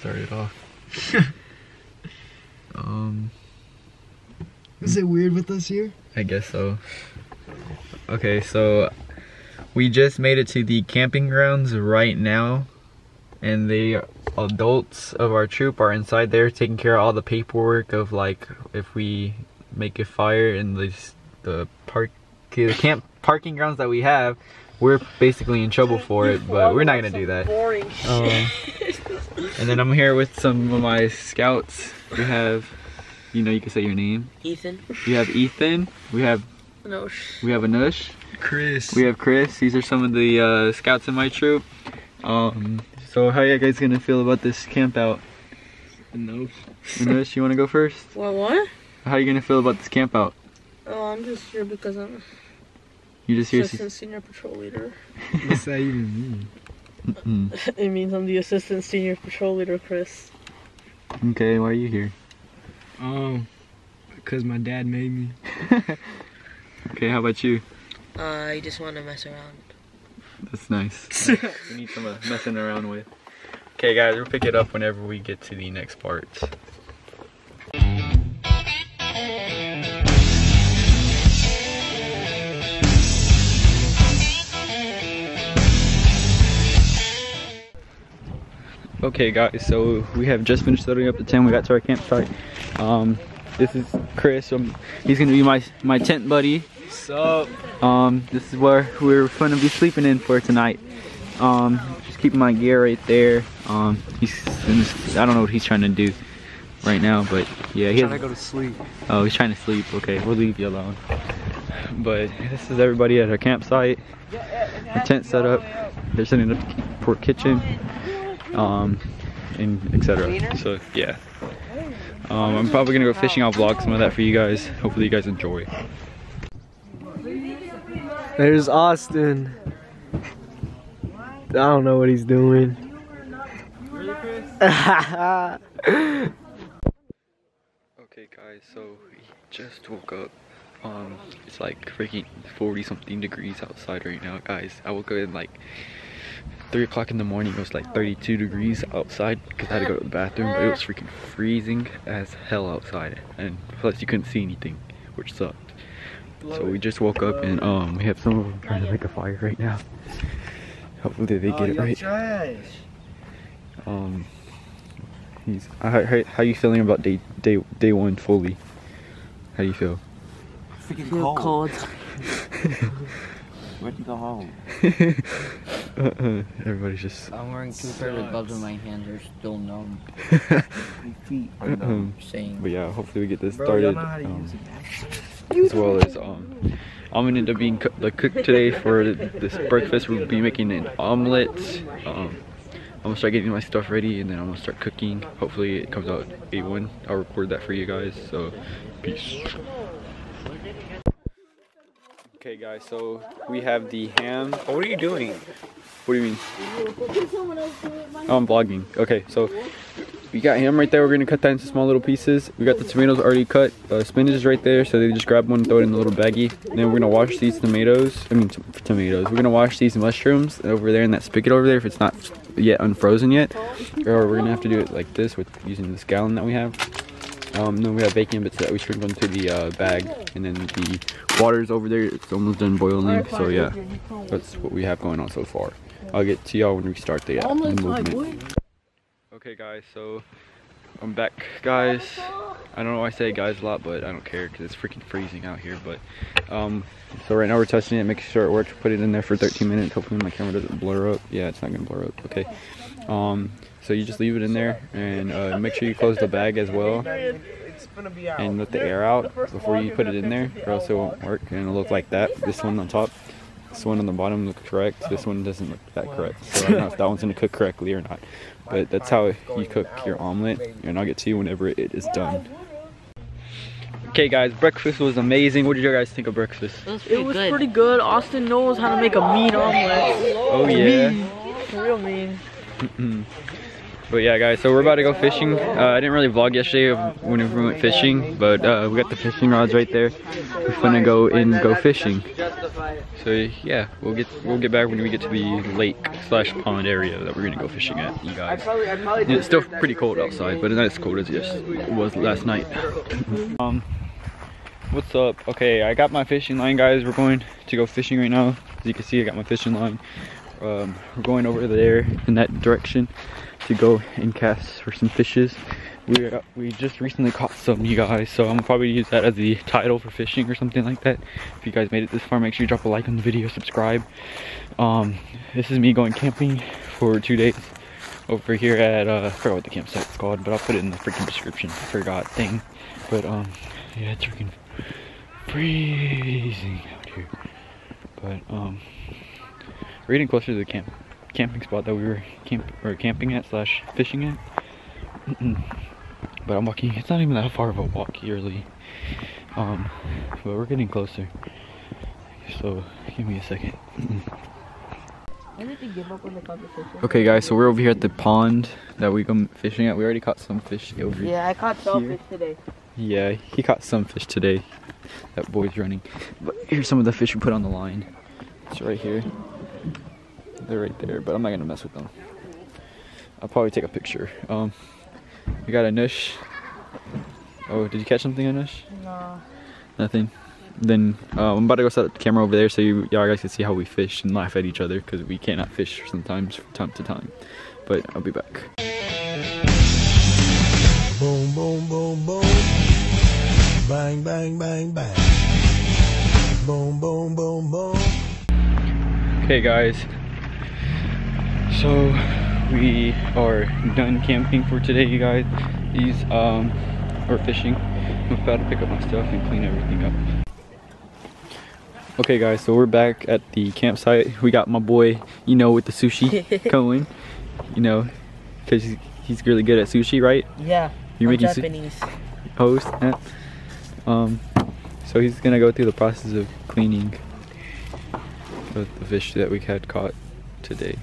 start it off. um, Is it weird with us here? I guess so. Okay, so we just made it to the camping grounds right now, and the adults of our troop are inside there taking care of all the paperwork of like if we make a fire in the the park the camp parking grounds that we have. We're basically in trouble for it, but we're not gonna do that. Um, and then I'm here with some of my scouts. We have, you know, you can say your name. Ethan. We have Ethan. We have No. we have Anush. Chris. We have Chris. These are some of the uh, scouts in my troop. Um, so how are you guys gonna feel about this camp out? No. Anush, you wanna go first? What? What? How are you gonna feel about this camp out? Oh, I'm just here because I'm You just here. assistant senior patrol leader. What's that even mean? Mm, it means I'm the assistant senior patrol leader, Chris. okay, why are you here? Um, because my dad made me. Okay, how about you? Uh, I just want to mess around. That's nice. we need some uh, messing around with. Okay, guys, we'll pick it up whenever we get to the next part. Okay, guys, so we have just finished setting up the tent. We got to our campsite. Um, this is Chris. Um, he's gonna be my my tent buddy. What's up? Um, this is where we're gonna be sleeping in for tonight. Um, just keeping my gear right there. Um, he's, in this, I don't know what he's trying to do right now, but yeah, he Trying to go to sleep. oh, he's trying to sleep. Okay, we'll leave you alone. But this is everybody at our campsite. Our tent set up. They're setting up for kitchen. Um, and etc. So yeah. Um, I'm probably gonna go fishing. I'll vlog some of that for you guys. Hopefully you guys enjoy. There's Austin. I don't know what he's doing. Okay guys, so we just woke up. Um, it's like freaking 40 something degrees outside right now, guys. I woke up in like 3 o'clock in the morning. It was like 32 degrees outside because I had to go to the bathroom, but it was freaking freezing as hell outside. And plus you couldn't see anything, which sucked. So we just woke up and um, we have some of them trying to make a fire right now. Hopefully they get it right. Um, he's, how, how, how you feeling about day, day, day one fully? How do you feel? Freaking Feel cold. cold. Where'd you go home? Everybody's just. I'm wearing two pairs of gloves and my hands are still numb. My feet are numb. Um, Saying but yeah, hopefully we get this Bro, started. know how to um, as well as um, I'm gonna end up being co- the cook today for this breakfast. We'll be making an omelet. Um, I'm gonna start getting my stuff ready and then I'm gonna start cooking. Hopefully it comes out A1. I'll record that for you guys. So, peace. Okay, guys. So we have the ham. Oh, what are you doing? What do you mean? Oh, I'm vlogging. Okay, so we got ham right there. We're gonna cut that into small little pieces. We got the tomatoes already cut. Uh, spinach is right there, so they just grab one, and throw it in the little baggie. And then we're gonna wash these tomatoes. I mean tomatoes. We're gonna wash these mushrooms over there in that spigot over there if it's not yet unfrozen yet. Or we're gonna have to do it like this with using this gallon that we have. Um, then we have bacon bits that we sprinkle into the uh, bag, and then the water's over there. It's almost done boiling. So yeah, that's what we have going on so far. I'll get to y'all when we start the, uh, the movement. Okay, guys, so I'm back, guys. I don't know why I say guys a lot, but I don't care because it's freaking freezing out here. But um, so right now we're testing it, making sure it works. Put it in there for 13 minutes. Hopefully my camera doesn't blur up. Yeah, it's not gonna blur up. Okay. Um, so you just leave it in there and uh, make sure you close the bag as well and let the air out before you put it in there, or else it won't work and it'll look like that. This one on top. This one on the bottom looks correct. This one doesn't look that correct. So I don't know if that one's gonna cook correctly or not. But that's how you cook your omelet, and I'll get to you whenever it is done. Okay, guys, breakfast was amazing. What did you guys think of breakfast? it was It pretty was good. pretty good. Austin knows how to make a mean omelet. Oh yeah. Mean. Real mean. But yeah, guys, so we're about to go fishing. Uh, I didn't really vlog yesterday of when we went fishing, but uh, we got the fishing rods right there. We're gonna go and go fishing. So yeah, we'll get we'll get back when we get to the lake slash pond area that we're gonna go fishing at, you guys. Yeah, it's still pretty cold outside, but it's not as cold as it was last night. um, what's up? Okay, I got my fishing line, guys. We're going to go fishing right now. As you can see, I got my fishing line. Um, we're going over there in that direction to go and cast for some fishes. We we just recently caught some, you guys, so I'm gonna probably use that as the title for fishing or something like that. If you guys made it this far, make sure you drop a like on the video, subscribe. Um, this is me going camping for two days over here at uh, I forgot what the campsite's called, but I'll put it in the freaking description. I forgot thing, but um, yeah, it's freaking freezing out here. But um, we're getting closer to the camp camping spot that we were camp or camping at slash fishing at. but I'm walking. It's not even that far of a walk yearly. Um, but we're getting closer. So give me a second. Okay, guys. So we're over here at the pond that we come fishing at. We already caught some fish over Yeah, I caught Here. fish today. Yeah, he caught some fish today. That boy's running. But here's some of the fish we put on the line. It's right here. They're right there, but I'm not gonna mess with them. I'll probably take a picture. Um, we got Anush. Oh, did you catch something, Anush? No. Nothing. Then uh, I'm about to go set up the camera over there so you y'all guys can see how we fish and laugh at each other because we cannot fish sometimes from time to time. But I'll be back. Boom, boom, boom, boom. Bang, bang, bang, bang. Boom, boom, boom, boom. Okay, guys. So we are done camping for today, you guys. These um, or fishing. I'm about to pick up my stuff and clean everything up. Okay, guys. So we're back at the campsite. We got my boy, you know, with the sushi going. You know, because he's really good at sushi, right? Yeah. You're I'm making su- Japanese. host. Yeah. Um, so he's gonna go through the process of cleaning the, the fish that we had caught today,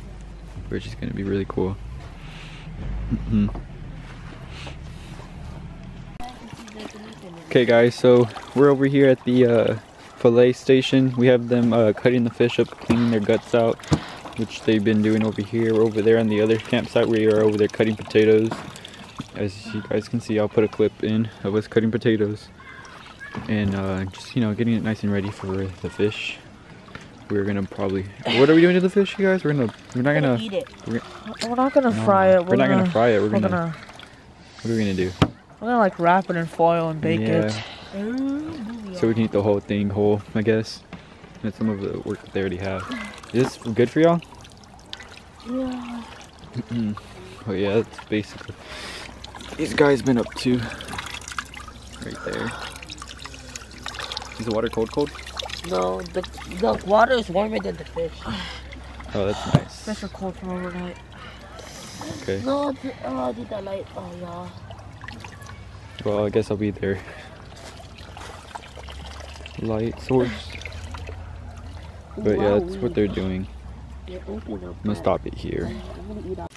which is gonna be really cool. Mhm. Okay, guys. So we're over here at the uh, fillet station. We have them uh, cutting the fish up, cleaning their guts out, which they've been doing over here. We're over there on the other campsite. We are over there cutting potatoes. As you guys can see, I'll put a clip in of us cutting potatoes and uh, just you know getting it nice and ready for the fish. We're gonna probably. What are we doing to the fish, you guys? We're gonna. We're not gonna. eat it. We're, We're not gonna no, fry it. We're, not gonna, fry it. We're, We're gonna, gonna. What are we gonna do? We're gonna like wrap it in foil and bake Yeah. it. So we can eat the whole thing whole, I guess. That's some of the work that they already have. Is this good for y'all? Yeah. oh yeah, that's basically. These guys been up to. Right there. Is the water cold? Cold? No, the the water is warmer than the fish. Oh, that's nice. Fish are cold from overnight. Okay. No, oh, did that light? Oh yeah. Well, I guess I'll be there. light source. But yeah, that's what they're doing. I'm gonna stop it here.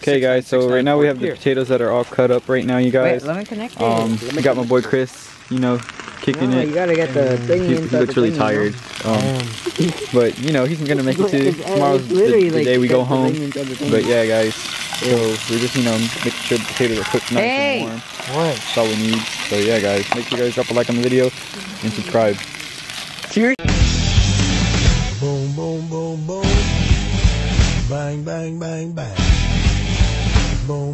Okay, guys. So right now we have the potatoes that are all cut up right now, you guys. Wait, let me connect it. Um, we got my boy Chris. You know, kicking No, it. you gotta get the thing He, he looks really thing, you know? tired. Um, but you know, he's gonna make it to tomorrow's the, the like day we go home. thing inside the thing. But yeah, guys. So we're just you know making sure the potatoes are cooked nice Hey! and warm. That's all we need. So yeah, guys, make sure you guys drop a like on the video and subscribe. Cheers. Boom, boom, boom, boom. Bang, bang, bang, bang. Boom.